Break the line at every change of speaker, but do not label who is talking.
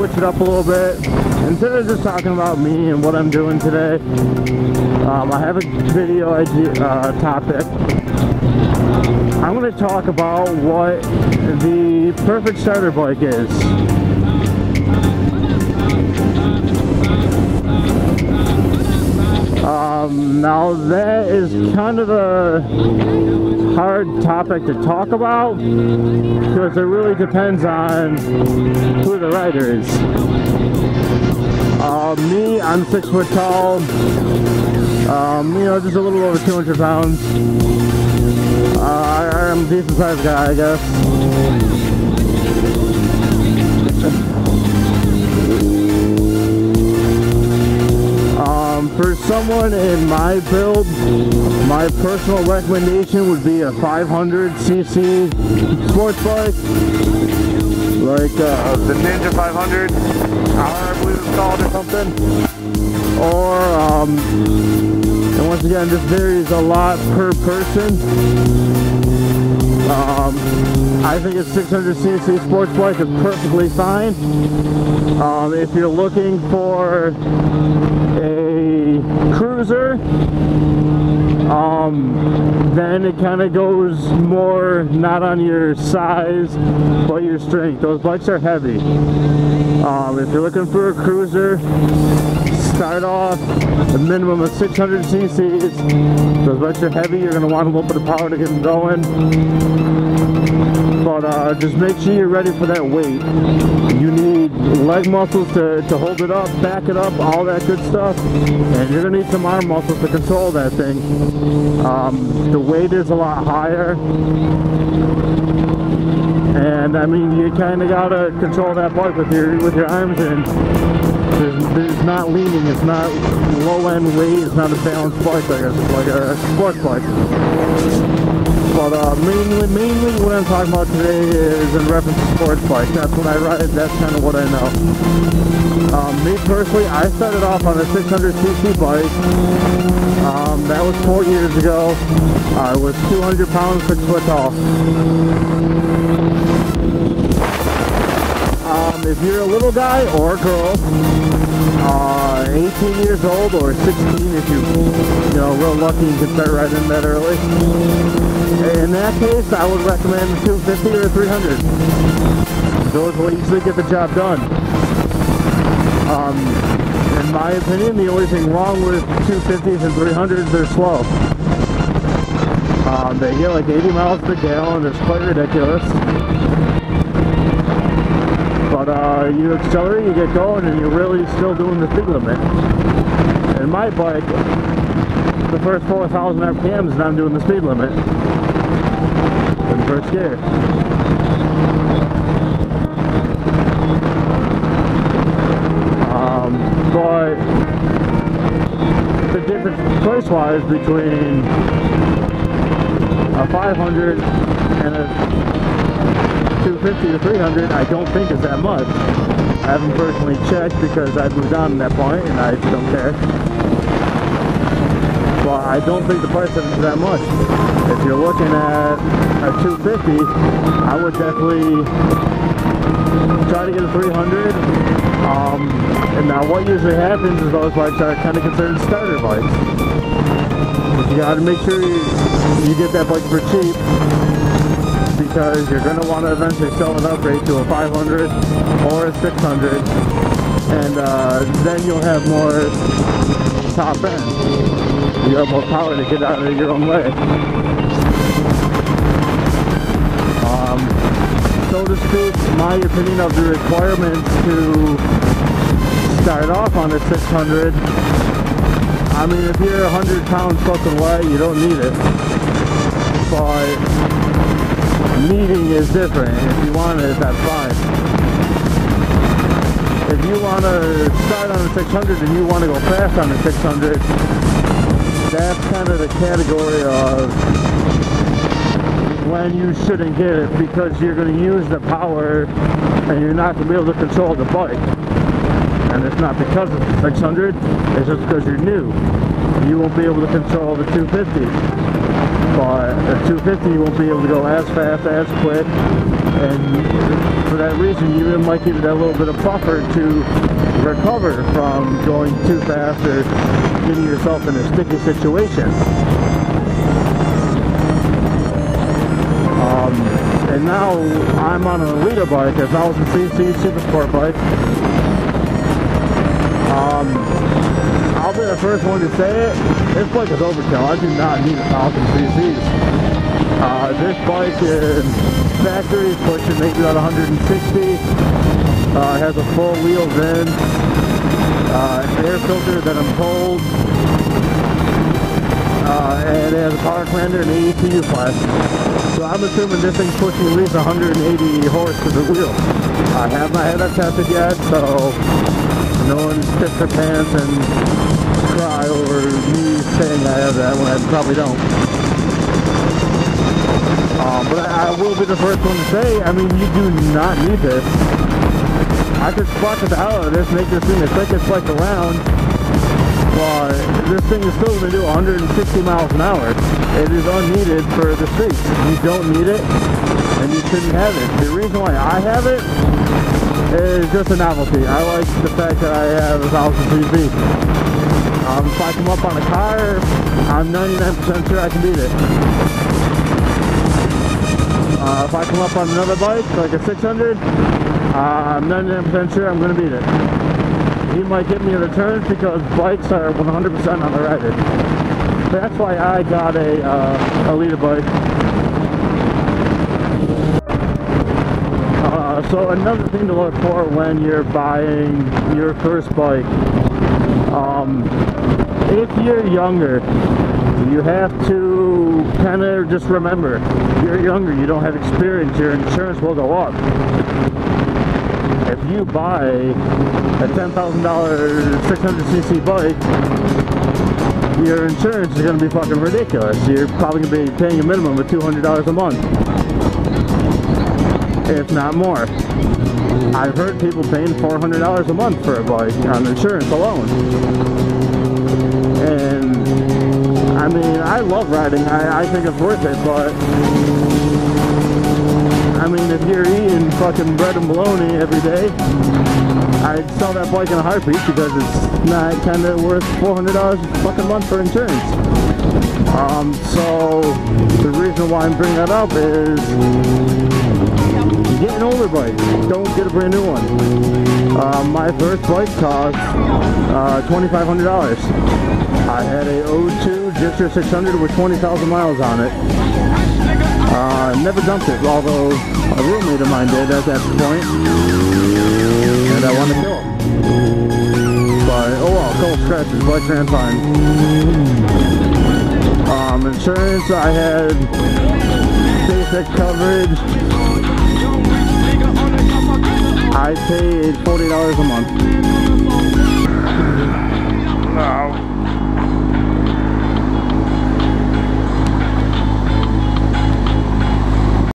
switch it up a little bit. Instead of just talking about me and what I'm doing today, um, I have a video idea, uh, topic. I'm going to talk about what the perfect starter bike is. Um, now that is kind of a hard topic to talk about because it really depends on who the rider is. Uh, me, I'm six foot tall. Um, you know, just a little over 200 pounds. Uh, I'm a decent sized guy, I guess. For someone in my build, my personal recommendation would be a 500cc sports bike, like uh, the Ninja 500, I believe it's called or something. Or, um, and once again, this varies a lot per person. Um, I think a 600cc sports bike is perfectly fine. Um, if you're looking for a cruiser, um, then it kind of goes more not on your size, but your strength. Those bikes are heavy. Um, if you're looking for a cruiser, start off a minimum of 600 cc's. Those bikes are heavy. You're going to want a little bit of power to get them going. But uh, just make sure you're ready for that weight. You need leg muscles to, to hold it up, back it up, all that good stuff. And you're going to need some arm muscles to control that thing. Um, the weight is a lot higher. And I mean, you kind of got to control that bike with your, with your arms there's, there's not leaning, it's not low end weight, it's not a balanced bike like a, like a sports bike. But uh, mainly, mainly what I'm talking about today is in reference to sports bikes. That's what I ride, that's kind of what I know. Um, me personally, I started off on a 600cc bike. Um, that was four years ago. I was 200 pounds, 6 foot tall. Um, if you're a little guy or a girl, uh, 18 years old or 16 if you, you know, real lucky you can start riding that early. In that case, I would recommend 250 or 300. Those will easily get the job done. Um, in my opinion, the only thing wrong with 250s and 300s, they're slow. Um, they get like 80 miles per gallon. It's quite ridiculous. Uh, you accelerate, you get going, and you're really still doing the speed limit. In my bike, the first 4,000 RPMs, and I'm doing the speed limit in first gear. Um, but the difference price-wise between a 500 and a 250 to 300 I don't think is that much. I haven't personally checked because I've moved on at that point and I don't care. But I don't think the price is that much. If you're looking at a 250, I would definitely try to get a 300. Um, and now what usually happens is those bikes are kind of considered starter bikes. You gotta make sure you, you get that bike for cheap because you're going to want to eventually sell an upgrade to a 500 or a 600 and uh, then you'll have more top end. You have more power to get out of your own way. Um, so to speak, my opinion of the requirements to start off on a 600, I mean if you're 100 pounds fucking light, you don't need it. But needing is different. If you want it, that's fine. If you want to start on a 600 and you want to go fast on a 600, that's kind of the category of when you shouldn't get it because you're going to use the power and you're not going to be able to control the bike. And it's not because it's a 600, it's just because you're new. You won't be able to control the 250. But a 250 you won't be able to go as fast, as quick, and for that reason you might give it that little bit of buffer to recover from going too fast or getting yourself in a sticky situation. Um, and now I'm on a liter bike, a 1000cc super sport bike. Um, I'll be the first one to say it. This bike is overkill. I do not need a 1000 cc's. Uh, this bike is factory pushing maybe about 160. Uh, has a full wheel VIN. Uh, air filter that I'm told. Uh, and it has a power commander and AETU class. So I'm assuming this thing's pushing at least 180 horse to the wheel. I have not had that tested yet, so no one spits their pants and cry over me saying I have that when I probably don't. Um, but I, I, will be the first one to say, I mean, you do not need this. I could the hell out of this, make this thing the quickest bike around, this thing is still going to do 160 miles an hour. It is unneeded for the streets. You don't need it, and you shouldn't have it. The reason why I have it is just a novelty. I like the fact that I have a 1000 cc. Um, if I come up on a car, I'm 99% sure I can beat it. Uh, if I come up on another bike, like a 600, uh, I'm 99% sure I'm going to beat it. He might get me a return because bikes are 100% on the rider. That's why I got a, uh, a liter bike. So another thing to look for when you're buying your first bike, um, if you're younger, you have to kind of just remember, you're younger, you don't have experience, your insurance will go up. If you buy a $10,000 600cc bike, your insurance is going to be fucking ridiculous. You're probably going to be paying a minimum of $200 a month if not more. I've heard people paying $400 a month for a bike on insurance alone. And I mean, I love riding. I, I think it's worth it, but I mean, if you're eating fucking bread and bologna every day, I'd sell that bike in a heartbeat because it's not kind of worth $400 a fucking month for insurance. Um, so the reason why I'm bringing that up is get an older bike. Don't get a brand new one. Uh, my first bike cost uh, $2,500. I had a 02 Gixxer 600 with 20,000 miles on it. Uh, never dumped it, although a roommate of mine did at that point. And I wanted to kill him. But, oh well, a couple scratches, bike ran fine. Um, insurance, I had basic coverage, I paid $40 a month.
No.